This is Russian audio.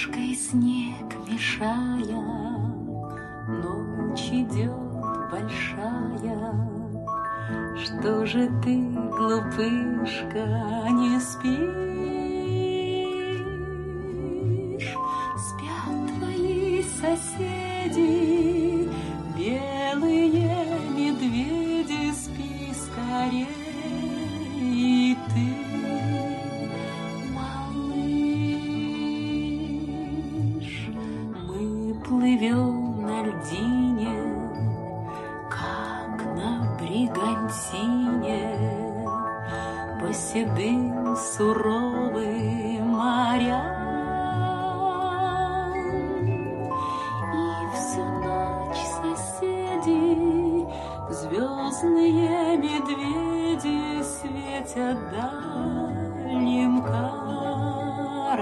Ложкой снег мешая, Ночь идет большая. Что же ты, глупышка, не спишь? Спят твои соседи, белые плывем на льдине, как на бригантине, по седым суровым морям. Звездные медведи светят дальним кораблям.